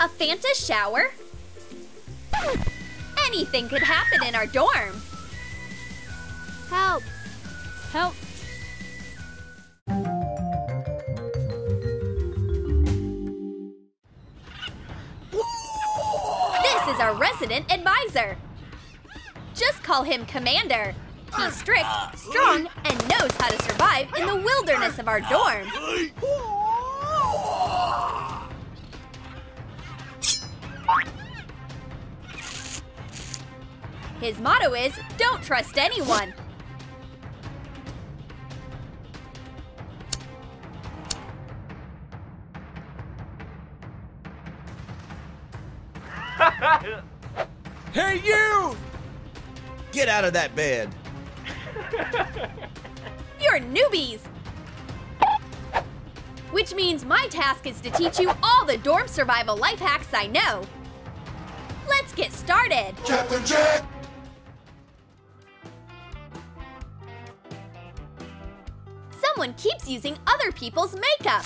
A Fanta shower? Anything could happen in our dorm. Help! Help! This is our resident advisor. Just call him Commander. He's strict, strong, and knows how to survive in the wilderness of our dorm. His motto is don't trust anyone. Hey, you! Get out of that bed. You're newbies! Which means my task is to teach you all the dorm survival life hacks I know. Let's get started! Captain Jack! Someone keeps using other people's makeup.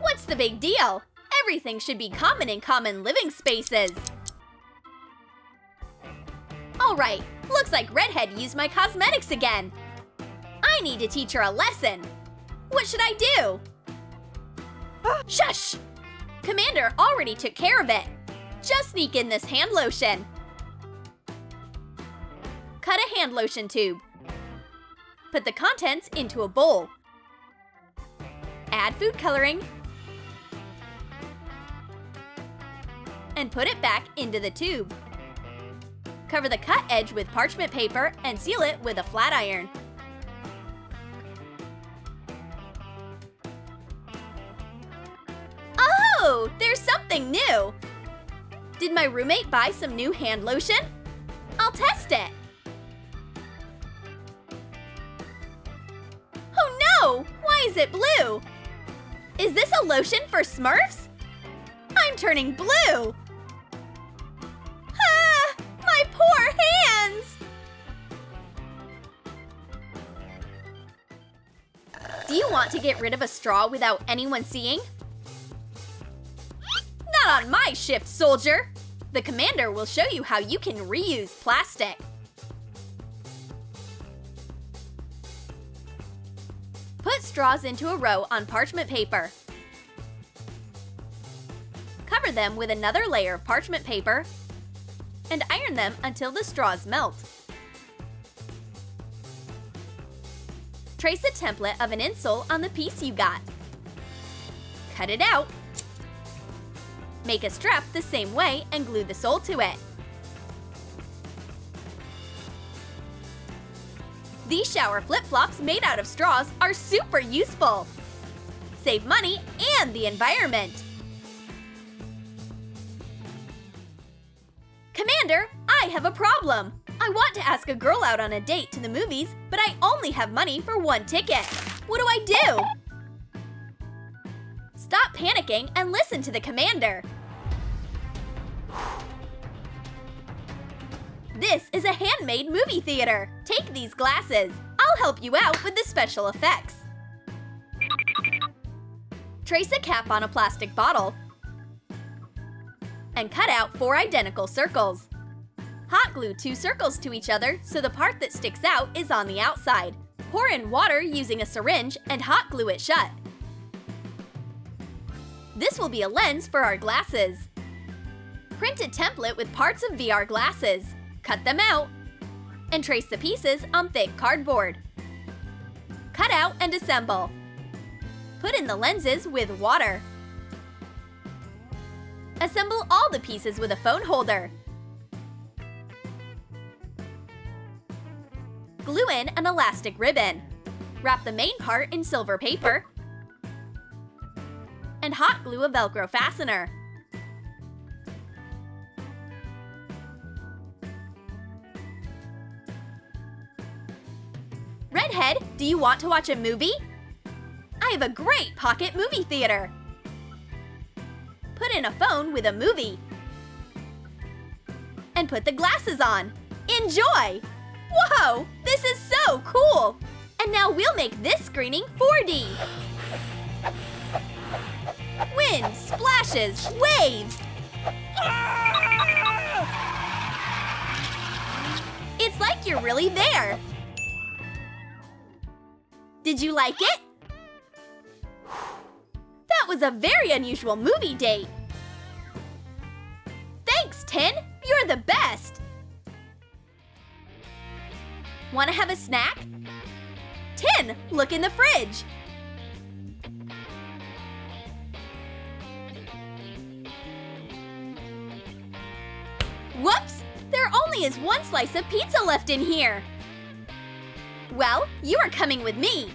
What's the big deal? Everything should be common in common living spaces. Alright, looks like Redhead used my cosmetics again. I need to teach her a lesson. What should I do? Shush! Commander already took care of it. Just sneak in this hand lotion. Cut a hand lotion tube. Put the contents into a bowl. Add food coloring. And put it back into the tube. Cover the cut edge with parchment paper and seal it with a flat iron. Oh, there's something new! Did my roommate buy some new hand lotion? I'll test it! Oh no! Why is it blue? Is this a lotion for Smurfs? I'm turning blue! Ah! My poor hands! Do you want to get rid of a straw without anyone seeing? Not on my shift, soldier! The commander will show you how you can reuse plastic. Put straws into a row on parchment paper. Cover them with another layer of parchment paper and iron them until the straws melt. Trace a template of an insole on the piece you got. Cut it out. Make a strap the same way and glue the sole to it. These shower flip-flops made out of straws are super useful. Save money and the environment. Commander, I have a problem. I want to ask a girl out on a date to the movies, but I only have money for one ticket. What do I do? Stop panicking and listen to the commander. This is a handmade movie theater. Take these glasses. I'll help you out with the special effects. Trace a cap on a plastic bottle and cut out four identical circles. Hot glue two circles to each other so the part that sticks out is on the outside. Pour in water using a syringe and hot glue it shut. This will be a lens for our glasses. Print a template with parts of VR glasses. Cut them out. And trace the pieces on thick cardboard. Cut out and assemble. Put in the lenses with water. Assemble all the pieces with a phone holder. Glue in an elastic ribbon. Wrap the main part in silver paper. And hot glue a Velcro fastener. Redhead, do you want to watch a movie? I have a great pocket movie theater. Put in a phone with a movie. And put the glasses on. Enjoy! Whoa, this is so cool! And now we'll make this screening 4D. Wind, splashes, waves. It's like you're really there. Did you like it? That was a very unusual movie date. Thanks, Tin. You're the best. Want to have a snack? Tin, look in the fridge. Whoops! There only is one slice of pizza left in here. Well, you are coming with me.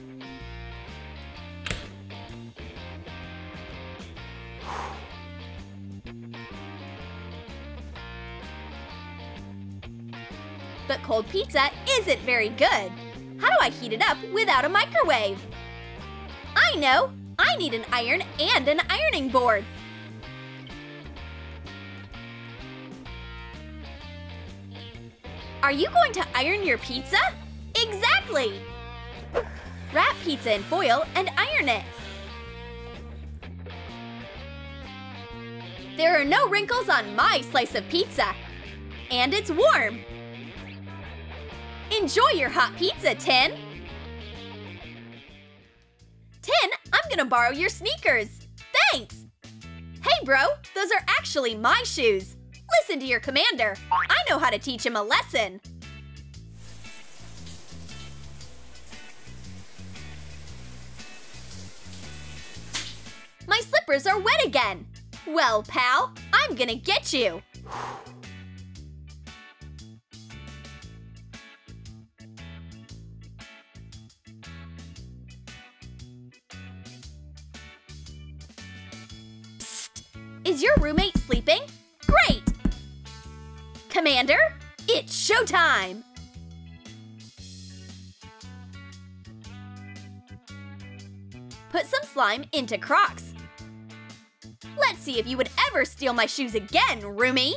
But cold pizza isn't very good. How do I heat it up without a microwave? I know! I need an iron and an ironing board. Are you going to iron your pizza? Exactly! Wrap pizza in foil and iron it. There are no wrinkles on my slice of pizza. And it's warm. Enjoy your hot pizza, Tin! Tin, I'm gonna borrow your sneakers. Thanks! Hey, bro, those are actually my shoes. Listen to your commander. I know how to teach him a lesson. My slippers are wet again. Well, pal, I'm gonna get you. Psst! Is your roommate sleeping? Great! Commander, it's showtime! Put some slime into Crocs. Let's see if you would ever steal my shoes again, roomie!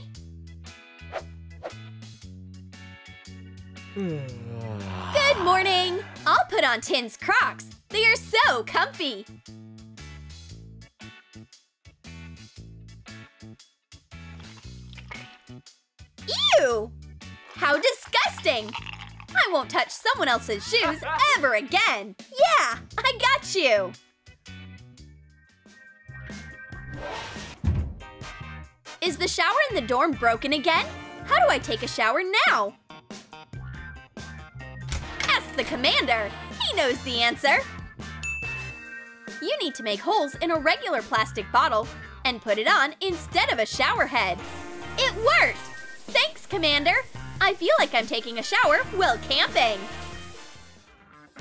Good morning! I'll put on Tin's Crocs. They are so comfy. Ew! How disgusting! I won't touch someone else's shoes ever again! Yeah, I got you! Is the shower in the dorm broken again? How do I take a shower now? Ask the commander! He knows the answer! You need to make holes in a regular plastic bottle and put it on instead of a shower head. It worked! Thanks, Commander! I feel like I'm taking a shower while camping.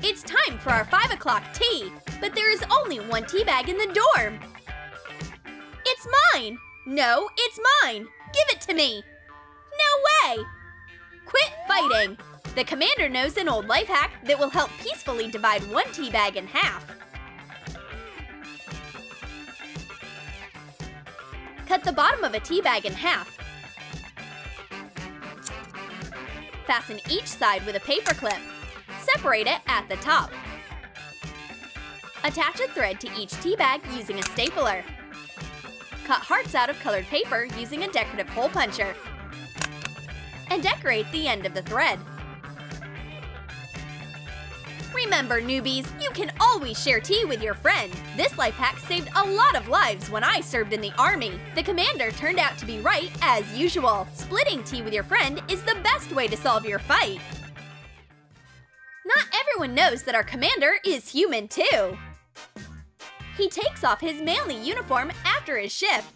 It's time for our 5 o'clock tea, but there is only one tea bag in the dorm. It's mine! No, it's mine! Give it to me! No way! Quit fighting! The commander knows an old life hack that will help peacefully divide one tea bag in half. Cut the bottom of a tea bag in half. Fasten each side with a paper clip. Separate it at the top. Attach a thread to each tea bag using a stapler. Cut hearts out of colored paper using a decorative hole puncher. And decorate the end of the thread. Remember, newbies, you can always share tea with your friend. This life hack saved a lot of lives when I served in the army. The commander turned out to be right as usual. Splitting tea with your friend is the best way to solve your fight. Not everyone knows that our commander is human too. He takes off his manly uniform after his shift.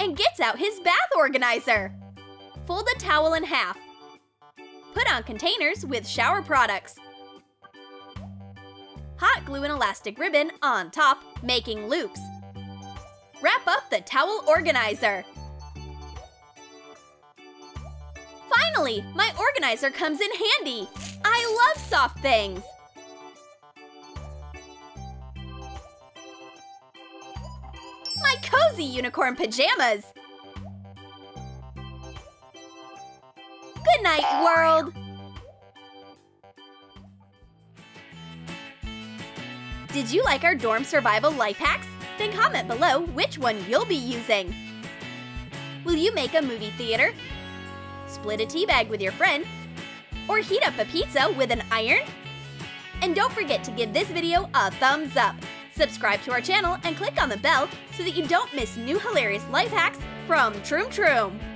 And gets out his bath organizer. Fold the towel in half. Put on containers with shower products. Hot glue an elastic ribbon on top, making loops. Wrap up the towel organizer. Finally, my organizer comes in handy! I love soft things! My cozy unicorn pajamas! Good night, world! Did you like our dorm survival life hacks? Then comment below which one you'll be using! Will you make a movie theater? Split a tea bag with your friend? Or heat up a pizza with an iron? And don't forget to give this video a thumbs up. Subscribe to our channel and click on the bell so that you don't miss new hilarious life hacks from Troom Troom.